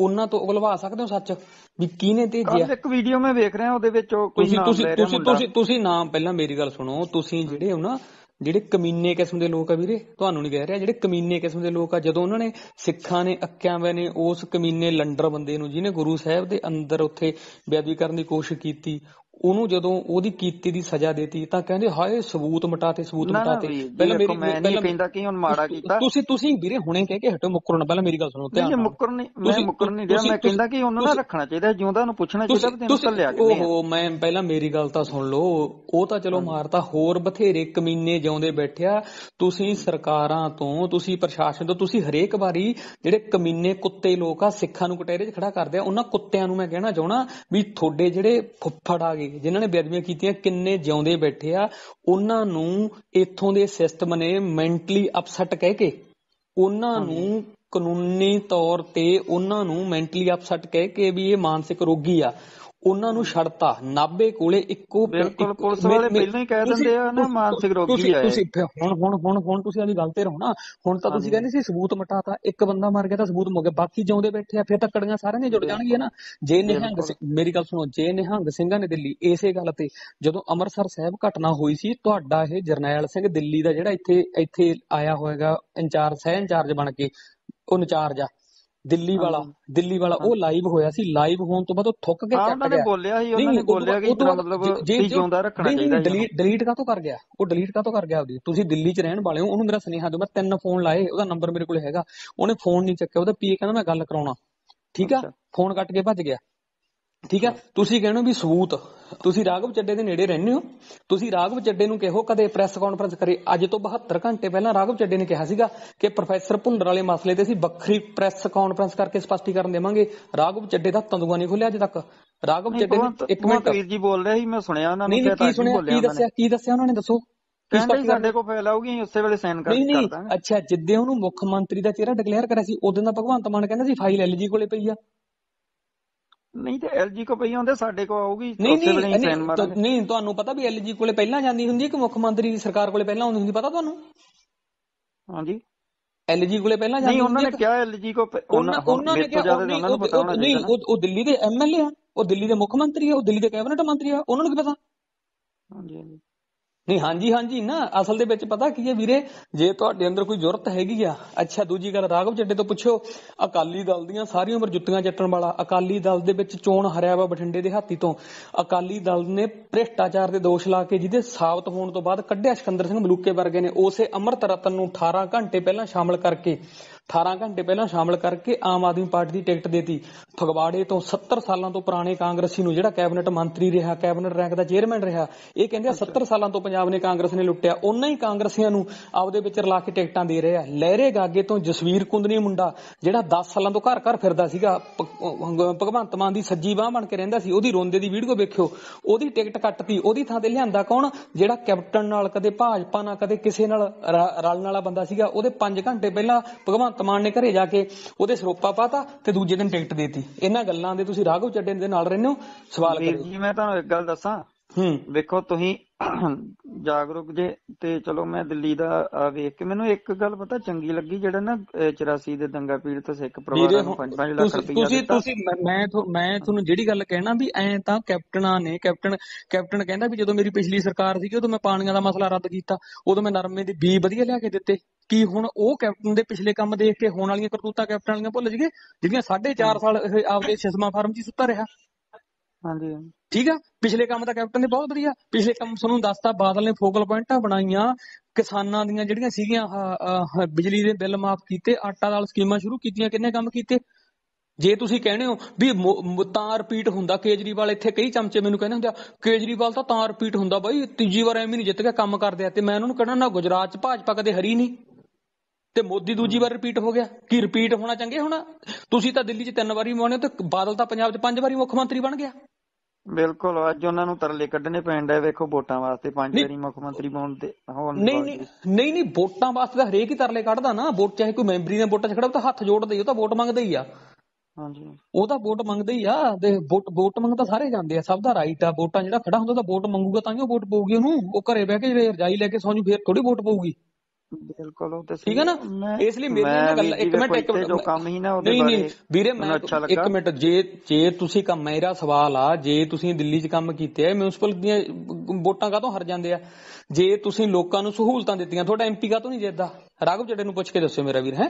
ਉਹਨਾਂ ਤੋਂ ਉਗਲਵਾ ਸਕਦੇ ਹੋ ਸੱਚ? ਵੀ ਕਿਹਨੇ ਭੇਜਿਆ? ਇੱਕ ਵੀਡੀਓ ਮੈਂ ਵੇਖ ਰਿਹਾ ਉਹਦੇ ਵਿੱਚ ਉਹ ਕੋਈ ਤੁਸੀਂ ਨਾਮ ਤੁਸੀਂ ਤੁਸੀਂ ਤੁਸੀਂ ਤੁਸੀਂ ਨਾਮ ਪਹਿਲਾਂ ਮੇਰੀ ਗੱਲ ਸੁਣੋ। ਤੁਸੀਂ ਜਿਹੜੇ ਹੋ ਨਾ ਜਿਹੜੇ ਕਮੀਨੇ ਕਿਸਮ ਦੇ ਲੋਕ ਆ ਵੀਰੇ ਤੁਹਾਨੂੰ ਨਹੀਂ ਕਹਿ ਰਿਹਾ ਜਿਹੜੇ ਕਮੀਨੇ ਕਿਸਮ ਦੇ ਲੋਕ ਆ ਜਦੋਂ ਉਹਨਾਂ ਨੇ ਸਿੱਖਾਂ ਨੇ ਅੱਕਿਆਂ ਵੇ ਨੇ ਉਸ ਕਮੀਨੇ ਲੰਡਰ ਬੰਦੇ ਨੂੰ ਜਿਹਨੇ ਗੁਰੂ ਸਾਹਿਬ ਦੇ ਅੰਦਰ ਉੱਥੇ ਬੇਅਦਬੀ ਕਰਨ ਦੀ ਕੋਸ਼ਿਸ਼ ਕੀਤੀ ਉਹਨੂੰ ਜਦੋਂ ਉਹਦੀ ਕੀਤੀ ਦੀ ਸਜ਼ਾ ਦੇਤੀ ਤਾਂ ਕਹਿੰਦੇ ਹਾਏ ਸਬੂਤ ਮਟਾਤੇ ਸਬੂਤ ਨਾ ਨਾ ਮਟਾਤੇ। ਜੀ ਦੇਖੋ ਮੈਂ ਨਹੀਂ ਕਹਿੰਦਾ ਕਿ ਹੁਣ ਮਾੜਾ ਕੀਤਾ। ਤੁਸੀਂ ਤੁਸੀਂ ਵੀਰੇ ਹੁਣੇ ਕਹਿ ਕੇ ਹਟੋ ਮੁੱਕਰੋ ਨਾ ਪਹਿਲਾਂ ਮੇਰੀ ਗੱਲ ਸੁਣੋ ਨਹੀਂ ਧਿਆਨ ਮੁੱਕਰ ਨਹੀਂ ਮੈਂ ਤੁਸੀਂ- ਮੁੱਕਰ ਨਹੀਂ ਰਿਹਾ ਮੈਂ ਕਹਿੰਦਾ ਕਿ ਉਹਨੂੰ ਨਾ ਰੱਖਣਾ ਚਾਹੀਦਾ ਜਿਉਂਦਾ ਉਹਨੂੰ ਪੁੱਛਣਾ ਚਾਹੀਦਾ ਵੀ ਤੈਨੂੰ ਕੱਲਿਆ ਕਿਵੇਂ ਓਹੋ ਮੈਂ ਪਹਿਲਾਂ ਮੇਰੀ ਗੱਲ ਤਾਂ ਸੁਣ ਲਓ ਉਹ ਤਾਂ ਚਲੋ ਮਾਰਤਾ ਹੋਰ ਬਥੇਰੇ ਕਮੀਨੇ ਜਿਉਂਦੇ ਬੈਠਿਆ ਤੁਸੀਂ ਸਰਕਾਰਾਂ ਤੋਂ ਤੁਸੀਂ ਪ੍ਰਸ਼ਾਸਨ ਤੋਂ ਤੁਸੀਂ ਹਰੇਕ ਵਾਰੀ ਜਿਹੜੇ ਕਮੀਨੇ ਕੁੱਤੇ ਲੋਕ ਆ ਸਿੱਖਾਂ ਨੂੰ ਕਟਹਿਰੇ 'ਚ ਖੜਾ ਕਰਦੇ ਆ ਉਹਨਾਂ ਕੁੱਤਿਆਂ ਨੂੰ ਮੈਂ ਕਹਿਣਾ ਚਾਹਣਾ ਵੀ ਤੁਹਾਡੇ ਜਿਹੜੇ ਫੁੱਫੜ ਆ ਗਏ ਜਿਨ੍ਹਾਂ ਨੇ ਬੇਅਦਬੀਆਂ ਕੀਤੀਆਂ ਕਿੰਨੇ ਜਿਉਂਦੇ ਬੈਠੇ ਆ ਉਹਨਾਂ ਨੂੰ ਇੱਥੋਂ ਦੇ ਸਿਸਟਮ ਨੇ ਮੈਂਟਲੀ ਅਪਸੈਟ ਕਹਿ ਕੇ ਉਹਨਾਂ ਨੂੰ ਕਾਨੂੰਨੀ ਤੌਰ ਤੇ ਉਹਨਾਂ ਨੂੰ ਮੈਂਟਲੀ ਅਪਸੈਟ ਕਹਿ ਕੇ ਵੀ ਇਹ ਮਾਨਸਿਕ ਰੋਗੀ ਆ। ਉਹਨਾਂ ਨੂੰ ਛੱਡਤਾ। ਨਾਬੇ ਕੋਲੇ ਇੱਕੋ ਬਿਲਕੁਲ, ਪੁਲਿਸ ਵਾਲੇ ਪਹਿਲਾਂ ਹੀ ਕਹਿ ਦਿੰਦੇ ਆ ਨਾ, ਮਾਨਸਿਕ ਰੋਗੀ ਆ। ਤੁਸੀਂ ਹੁਣ ਹੁਣ ਹੁਣ ਹੁਣ ਤੁਸੀਂ ਆਦੀ ਗੱਲ ਤੇ ਰਹੋ ਨਾ। ਹੁਣ ਤਾਂ ਤੁਸੀਂ। ਕਹਿੰਦੇ ਸੀ ਸਬੂਤ ਮਟਾਤਾ ਇੱਕ ਬੰਦਾ ਮਰ ਗਿਆ ਤਾਂ ਸਬੂਤ ਮੁੱਕ ਗਿਆ। ਬਾਕੀ ਜਿਉਂਦੇ ਬੈਠੇ ਆ ਫਿਰ ਤਾਂ ਕੜੀਆਂ ਸਾਰਿਆਂ ਨੇ ਜੁੜ ਜਾਣਗੀਆਂ ਨਾ। ਜੇ ਨਿਹੰਗ ਮੇਰੀ ਗੱਲ ਸੁਣੋ ਜੇ ਨਿਹੰਗ ਸਿੰਘਾਂ ਨੇ ਦਿੱਲੀ ਇਸੇ ਗੱਲ ਤੇ ਜਦੋਂ ਅੰਮ੍ਰਿਤਸਰ ਸਾਹਿਬ ਘਟਨਾ ਹੋਈ ਸੀ ਤੁਹਾਡਾ ਇਹ ਜਰਨੈਲ ਸਿੰਘ ਦਿੱਲੀ ਦਾ ਜਿਹੜਾ ਇੱਥੇ ਇੱਥੇ ਆਇਆ ਹੋਏਗਾ ਇੰਚਾਰਜ ਸਹਿ ਇੰਚਾਰਜ ਬਣ ਕੇ ਉਹ ਇੰਚਾਰਜ ਆ। ਦਿੱਲੀ ਵਾਲਾ। ਦਿੱਲੀ ਵਾਲਾ ਉਹ ਲਾਈਵ ਹੋਇਆ ਸੀ ਲਾਈਵ ਹੋਣ ਤੋਂ ਬਾਅਦ ਉਹ ਥੁੱਕ ਕੇ ਚੱਕ ਉਹਨਾਂ ਨੇ ਗਿਆ। ਬੋਲਿਆ ਸੀ ਉਹਨਾਂ ਨੇ ਬੋਲਿਆ ਕਿ ਇਤਨਾ ਮਤਲਬ ਵੀ ਜਿਉਂਦਾ ਰੱਖਣਾ ਚਾਹੀਦਾ ਡਿਲੀਟ ਡਿਲੀਟ ਕਾਹਤੋਂ ਕਰ ਗਿਆ? ਉਹ ਡਿਲੀਟ ਕਾਹਤੋਂ ਕਰ ਗਿਆ ਉਹਦੀ ਤੁਸੀਂ ਦਿੱਲੀ 'ਚ ਰਹਿਣ ਵਾਲੇ ਹੋ ਉਹਨੂੰ ਮੇਰਾ ਸੁਨੇਹਾ ਦਿਓ ਮੈਂ ਤਿੰਨ ਫੋਨ ਲਾਏ ਉਹਦਾ ਨੰਬਰ ਮੇਰੇ ਕੋਲ ਹੈਗਾ। ਉਹਨੇ ਫੋਨ ਨਹੀਂ ਚੱਕਿਆ ਉਹਦਾ ਪੀਏ ਕਹਿੰਦਾ ਮੈਂ ਗੱਲ ਕਰਾਉਣਾ। ਠੀਕ ਆ। ਫੋਨ ਕੱਟ ਕੇ ਭੱਜ ਗਿਆ। ਠੀਕ ਆ ਤੁਸੀਂ ਕਹਿੰਦੇ ਹੋ ਵੀ ਸਬੂਤ। ਤੁਸੀਂ ਰਾਘਵ ਚੱਡੇ ਦੇ ਨੇੜੇ ਰਹਿੰਦੇ ਹੋ। ਤੁਸੀਂ ਰਾਘਵ ਚੱਡੇ ਨੂੰ ਕਿਹੋ ਕਦੇ ਪ੍ਰੈਸ ਕਾਨਫਰੰਸ ਕਰੇ? ਅੱਜ ਤੋਂ 72 ਘੰਟੇ ਪਹਿਲਾਂ ਰਾਘਵ ਚੱਡੇ ਨੇ ਕਿਹਾ ਸੀਗਾ ਕਿ ਪ੍ਰੋਫੈਸਰ ਭੁੱਲਰ ਵਾਲੇ ਮਸਲੇ ਤੇ ਅਸੀਂ ਵੱਖਰੀ ਪ੍ਰੈਸ ਕਾਨਫਰੰਸ ਕਰਕੇ ਸਪਸ਼ਟੀਕਰਨ ਦੇਵਾਂਗੇ। ਰਾਘਵ ਚੱਡੇ ਦਾ ਤੰਦੂਆ ਨਹੀਂ ਖੁੱਲਿਆ ਅਜੇ ਤੱਕ। ਰਾਘਵ ਨਹੀਂ ਚੱਡੇ ਨੇ ਇੱਕ ਮਿੰਟ। ਵੀਰ ਜੀ ਬੋਲ ਰਿਹਾ ਸੀ ਮੈਂ ਸੁਣਿਆ ਉਹਨਾਂ ਨੂੰ ਨਹੀਂ ਨਹੀਂ ਕੀ ਸੁਣਿਆ? ਕੀ ਦੱਸਿਆ? ਕੀ ਦੱਸਿਆ ਉਹਨਾਂ ਨੇ? ਦੱਸੋ। ਕਹਿੰਦੇ? ਸਾਡੇ ਕੋਲ ਫਾਈਲ ਆਊਗੀ ਅਸੀਂ ਉਸੇ ਵੇਲੇ ਸਾਈਨ ਕਰ ਨਹੀਂ ਕਰ ਨਹੀਂ ਦਾਂਗੇ। ਅੱਛਾ ਜਿੱਦੇ ਉਹਨੂੰ ਮੁੱਖ ਮੰਤਰੀ ਦਾ ਚਿਹਰਾ ਡਿਕਲੇਅਰ ਕਰਿਆ ਸੀ ਉਦੋਂ ਦਾ ਭਗਵੰਤ ਮਾਨ ਕਹਿੰਦਾ ਸੀ ਫਾਈਲ ਐਲਜੀ ਕੋਲੇ ਪਈ ਆ। ਨਹੀਂ ਤੇ ਐਲਜੀ ਕੋ ਪਈ ਹੁੰਦੇ ਸਾਡੇ ਕੋ ਆਊਗੀ ਨਹੀਂ ਨਹੀਂ ਤੁਹਾਨੂੰ ਪਤਾ ਵੀ ਐਲਜੀ ਕੋਲੇ ਪਹਿਲਾਂ ਜਾਂਦੀ ਹੁੰਦੀ ਹੈ ਕਿ ਮੁੱਖ ਮੰਤਰੀ ਦੀ ਸਰਕਾਰ ਕੋਲੇ ਪਹਿਲਾਂ ਆਉਂਦੀ ਹੁੰਦੀ ਪਤਾ ਤੁਹਾਨੂੰ? ਹਾਂਜੀ। ਐਲਜੀ ਕੋਲੇ ਪਹਿਲਾਂ ਜਾਂਦੀ ਨਹੀਂ ਉਹਨਾਂ ਨੇ ਕਿਹਾ ਐਲਜੀ ਕੋ ਉਹਨਾਂ ਨੇ ਕਿਹਾ ਨਹੀਂ ਉਹ- ਦਿੱਲੀ ਦੇ ਐਮਐਲਏ ਆ ਉਹ ਦਿੱਲੀ ਦੇ ਮੁੱਖ ਮੰਤਰੀ ਆ ਉਹ ਦਿੱਲੀ ਦੇ ਕੈਬਨਿਟ ਮੰਤਰੀ ਆ ਉਹਨਾਂ ਨੂੰ ਕੀ ਪਤਾ? ਹਾਂਜੀ ਹਾਂਜੀ। ਨਹੀਂ, ਹਾਂਜੀ ਹਾਂਜੀ, ਨਾ, ਅਸਲ ਦੇ ਵਿੱਚ ਪਤਾ ਕੀ ਹੈ ਵੀਰੇ? ਜੇ ਤੁਹਾਡੇ ਅੰਦਰ ਕੋਈ ਜ਼ਰੂਰਤ ਹੈਗੀ ਆ, ਅੱਛਾ, ਦੂਜੀ ਗੱਲ ਰਾਘਵ ਚੱਡੇ ਤੋਂ ਪੁੱਛੋ ਅਕਾਲੀ ਦਲ ਦੀਆਂ ਸਾਰੀ ਉਮਰ ਜੁੱਤੀਆਂ ਚੱਟਣ ਵਾਲਾ, ਅਕਾਲੀ ਦਲ ਦੇ ਵਿੱਚ ਚੋਣ ਹਰਿਆ ਵਾ ਬਠਿੰਡੇ ਦੇ ਹਾਤੀ ਤੋਂ। ਅਕਾਲੀ ਦਲ ਨੇ ਭ੍ਰਿਸ਼ਟਾਚਾਰ ਦੇ ਦੋਸ਼ ਲਾ ਕੇ ਜਿਹਦੇ ਸਾਬਤ ਹੋਣ ਤੋਂ ਬਾਅਦ ਕੱਢਿਆ ਸਿਕੰਦਰ ਸਿੰਘ ਮਲੂਕੇ ਵਰਗੇ ਨੇ, ਉਸੇ ਅਮਰਤ ਰਤਨ ਨੂੰ 18 ਘੰਟੇ ਪਹਿਲਾਂ ਸ਼ਾਮਲ ਕਰਕੇ। 18 ਘੰਟੇ ਪਹਿਲਾਂ ਸ਼ਾਮਲ ਕਰਕੇ ਆਮ ਆਦਮੀ ਪਾਰਟੀ ਦੀ ਟਿਕਟ ਦੇਤੀ। ਫਗਵਾੜੇ ਤੋਂ 70 ਸਾਲਾਂ ਤੋਂ ਪੁਰਾਣੇ ਕਾਂਗਰਸੀ ਨੂੰ ਜਿਹੜਾ ਕੈਬਨਿਟ ਮੰਤਰੀ ਰਿਹਾ, ਕੈਬਨਿਟ ਰੈਂਕ ਦਾ ਚੇਅਰਮੈਨ ਰਿਹਾ, ਇਹ ਕਹਿੰਦੇ 70 ਸਾਲਾਂ ਤੋਂ ਪੰਜਾਬ ਨੇ ਕਾਂਗਰਸ ਨੇ ਲੁੱਟਿਆ। ਉਹਨਾਂ ਹੀ ਕਾਂਗਰਸੀਆਂ ਨੂੰ ਆਪਦੇ ਵਿੱਚ ਰਲਾ ਕੇ ਟਿਕਟਾਂ ਦੇ ਰਹੇ। ਲਹਿਰੇ ਗਾਗੇ ਤੋਂ ਜਸਵੀਰ ਕੁੰਦਨੀ ਮੁੰਡਾ, ਜਿਹੜਾ 10 ਸਾਲਾਂ ਤੋਂ ਘਰ ਘਰ ਫਿਰਦਾ ਸੀਗਾ ਭਗਵੰਤ ਮਾਨ ਦੀ ਸੱਜੀ ਬਾਹ ਬਣ ਕੇ ਰਹਿੰਦਾ ਸੀ, ਉਹਦੀ ਰੋਂਦੇ ਦੀ ਵੀਡੀਓ ਵੇਖਿਓ, ਉਹਦੀ ਟਿਕਟ ਕੱਟਤੀ, ਉਹਦੀ ਥਾਂ ਤੇ ਲਿਆਂਦਾ ਕੌਣ? ਜਿਹੜਾ ਕੈਪਟਨ ਨਾਲ ਕਦੇ ਭਾਜਪਾ ਨਾਲ, ਕਦੇ ਕਿਸੇ ਨਾਲ ਰਲਣ ਵਾਲਾ ਬੰਦਾ ਸੀਗਾ, ਉਹਦੇ 5 ਘੰਟੇ ਪਹਿਲਾਂ ਭਗਵੰਤ ਮਾਨ ਨੇ ਘਰੇ ਜਾ ਕੇ ਉਹਦੇ ਸਰੋਪਾ ਪਾਤਾ ਤੇ ਦੂਜੇ ਦਿਨ ਟਿਕਟ ਦੇਤੀ। ਇਹਨਾਂ ਗੱਲਾਂ ਦੇ ਤੁਸੀਂ ਰਾਘਵ ਚੱਡੇ ਦੇ ਨਾਲ ਰਹਿੰਦੇ ਹੋ? ਸਵਾਲ ਕਰੋ ਜੀ ਮੈਂ ਤੁਹਾਨੂੰ ਇੱਕ ਗੱਲ ਦੱਸਾਂ। ਹੂੰ। ਵੇਖੋ ਤੁਸੀਂ ਜਾਗਰੂਕ ਜੇ ਤੇ ਚਲੋ ਮੈਂ ਦਿੱਲੀ ਦਾ ਵੇਖ ਕੇ ਮੈਨੂੰ ਇੱਕ ਗੱਲ ਪਤਾ ਚੰਗੀ ਲੱਗੀ ਜਿਹੜਾ ਨਾ ਅਹ, 84 ਦੇ ਦੰਗਾ ਪੀੜਤ ਸਿੱਖ ਵੀਰੇ ਪਰਿਵਾਰਾਂ ਨੂੰ ਹੁਣ 5-5 ਲੱਖ ਰੁਪਈਆ ਤੁਸੀਂ ਤੁਸੀਂ ਮੈਂ- ਮੈਂ ਤੁਹਾ- ਮੈਂ ਤੁਹਾਨੂੰ ਜਿਹੜੀ ਗੱਲ ਕਹਿਣਾ ਵੀ ਐ ਤਾਂ ਕੈਪਟਨਾਂ ਨੇ ਕੈਪਟਨ ਕੈਪਟਨ ਕਹਿੰਦਾ ਵੀ ਜਦੋਂ ਮੇਰੀ ਪਿਛਲੀ ਸਰਕਾਰ ਸੀਗੀ ਉਦੋਂ ਮੈਂ ਪਾਣੀਆਂ ਦਾ ਮਸਲਾ ਰੱਦ ਕੀਤਾ। ਉਦੋਂ ਮੈਂ ਨਰਮੇ ਦੇ ਬੀ ਵਧੀਆ ਲਿਆ ਕੇ ਦਿੱਤੇ। ਕੀ ਹੁਣ ਉਹ ਕੈਪਟਨ ਦੇ ਪਿਛਲੇ ਕੰਮ ਦੇਖ ਕੇ ਹੋਣ ਵਾਲੀਆਂ ਕਰਤੂਤਾਂ ਕੈਪਟਨ ਵਾਲੀਆਂ ਭੁੱਲ ਜਗੇ ਜਿਹੜੀਆਂ 4.5 ਸਾਲ ਆਪਦੇ ਸਿਸਮਾ ਫਾਰਮ 'ਚ ਸੁੱਤਾ ਰਿਹਾ। ਹਾਂਜੀ। ਹਾਂਜੀ। ਠੀਕ ਆ? ਪਿਛਲੇ ਕੰਮ ਤਾਂ ਕੈਪਟਨ ਦੇ ਬਹੁਤ ਵਧੀਆ। ਪਿਛਲੇ ਕੰਮ ਤੁਹਾਨੂੰ ਦੱਸਤਾ, ਬਾਦਲ ਨੇ ਫੋਕਲ ਪੁਆਇੰਟਾਂ ਬਣਾਈਆਂ। ਕਿਸਾਨਾਂ ਦੀਆਂ ਜਿਹੜੀਆਂ ਸੀਗੀਆਂ ਬਿਜਲੀ ਦੇ ਬਿੱਲ ਮਾਫ ਕੀਤੇ, ਆਟਾ ਦਾਲ ਸਕੀਮਾਂ ਸ਼ੁਰੂ ਕੀਤੀਆਂ, ਕਿੰਨੇ ਕੰਮ ਕੀਤੇ? ਜੇ ਤੁਸੀਂ ਕਹਿੰਦੇ ਹੋ ਵੀ ਤਾਂ ਰਿਪੀਟ ਹੁੰਦਾ, ਕੇਜਰੀਵਾਲ ਇੱਥੇ ਕਈ ਚਮਚੇ ਮੈਨੂੰ ਕਹਿੰਦੇ ਹੁੰਦੇ ਆ, ਕੇਜਰੀਵਾਲ ਤਾਂ ਤਾਂ ਰਿਪੀਟ ਹੁੰਦਾ ਬਾਈ, ਤੀਜੀ ਵਾਰ ਐਵੇਂ ਨਹੀਂ ਜਿੱਤ ਗਿਆ, ਕੰਮ ਕਰਦੇ ਆ। ਤੇ ਮੈਂ ਉਹਨਾਂ ਨੂੰ ਕਹਿਣਾ ਨਾ ਗੁਜਰਾਤ ਚ ਭਾਜਪਾ ਕਦੇ ਹਰੀ ਨਹੀਂ ਤੇ ਮੋਦੀ ਦੂਜੀ ਵਾਰ ਰਿਪੀਟ ਹੋ ਗਿਆ। ਕੀ ਰਿਪੀਟ ਹੋਣਾ ਚੰਗੇ ਹੋਣਾ? ਤੁਸੀਂ ਤਾਂ ਦਿੱਲੀ 'ਚ ਤਿੰਨ ਵਾਰੀ ਬਣੇ ਤੇ ਬਾਦਲ ਤਾਂ ਪੰਜਾਬ 'ਚ ਪੰਜ ਵਾਰੀ ਮੁੱਖ ਮੰਤਰੀ ਬਣ ਗਿਆ। ਬਿਲਕੁਲ ਅੱਜ ਉਹਨਾਂ ਨੂੰ ਤਰਲੇ ਕੱਢਣੇ ਪੈਣ ਡਏ ਵੇਖੋ ਵੋਟਾਂ ਵਾਸਤੇ ਪੰਜ। ਵਾਰੀ ਮੁੱਖ ਮੰਤਰੀ ਬਣਨ ਤੇ ਹੋਣ ਨਹੀਂ ਨਹੀਂ ਨਹੀਂ ਨਹੀਂ ਵੋਟਾਂ ਵਾਸਤੇ ਤਾਂ ਹਰੇਕ ਹੀ ਤਰਲੇ ਕੱਢਦਾ ਨਾ ਵੋਟ ਚਾਹੇ ਕੋਈ ਮੈਂਬਰੀ ਨੇ ਵੋਟਾਂ 'ਚ ਖੜਾ ਉਹ ਤਾਂ ਹੱਥ ਜੋੜਦੇ ਹੀ, ਉਹ ਤਾਂ ਵੋਟ ਮੰਗਦੇ ਹੀ ਆ। ਹਾਂਜੀ। ਉਹ ਤਾਂ ਵੋਟ ਮੰਗਦੇ ਹੀ ਆ ਤੇ ਵੋਟ ਵੋਟ ਮੰਗਦਾ ਸਾਰੇ ਜਾਂਦੇ ਆ ਸਭ ਦਾ ਰਾਈਟ ਆ ਵੋਟਾਂ ਜਿਹੜਾ ਖੜਾ ਹੁੰਦਾ ਤਾਂ ਵੋਟ ਮੰਗੂਗਾ ਤਾਂ ਹੀ ਉਹ ਵੋਟ ਪਊਗੀ ਉਹਨੂੰ। ਉਹ ਘਰੇ ਬਹਿ ਕੇ ਜਿਹੜੇ ਰਜਾਈ ਲੈ ਕੇ ਸੌਂ ਜੂ ਫੇਰ ਥੋੜੀ ਵੋਟ ਪਊਗੀ। ਬਿਲਕੁਲ ਉਹ ਤੇ ਠੀਕ ਹੈ ਨਾ? ਇਸ ਲਈ ਮੇਰੀ ਇਹ ਗੱਲ ਇੱਕ ਮਿੰਟ ਇੱਕ ਜੋ ਕੰਮ ਹੀ ਨਾ ਉਹਦੇ ਨਹੀਂ ਬਾਰੇ ਵੀਰੇ ਮੈਂ ਇੱਕ ਮਿੰਟ ਜੇ ਜੇ ਤੁਸੀਂ ਕੰਮ ਮੇਰਾ ਸਵਾਲ ਆ ਜੇ ਤੁਸੀਂ ਦਿੱਲੀ 'ਚ ਕੰਮ ਕੀਤੇ ਆ ਮਿਊਨਿਸਪਲ ਦੀਆਂ ਵੋਟਾਂ ਕਾਹਤੋਂ ਹਰ ਜਾਂਦੇ ਆ? ਜੇ ਤੁਸੀਂ ਲੋਕਾਂ ਨੂੰ ਸਹੂਲਤਾਂ ਦਿੱਤੀਆਂ ਤੁਹਾਡਾ ਐਮਪੀ ਕਾਹਤੋਂ ਨਹੀਂ ਜਿੱਤਦਾ? ਰਾਘਵ ਜੱਡੇ ਨੂੰ ਪੁੱਛ ਕੇ ਦੱਸਿਓ ਮੇਰਾ ਵੀਰ ਹੈ?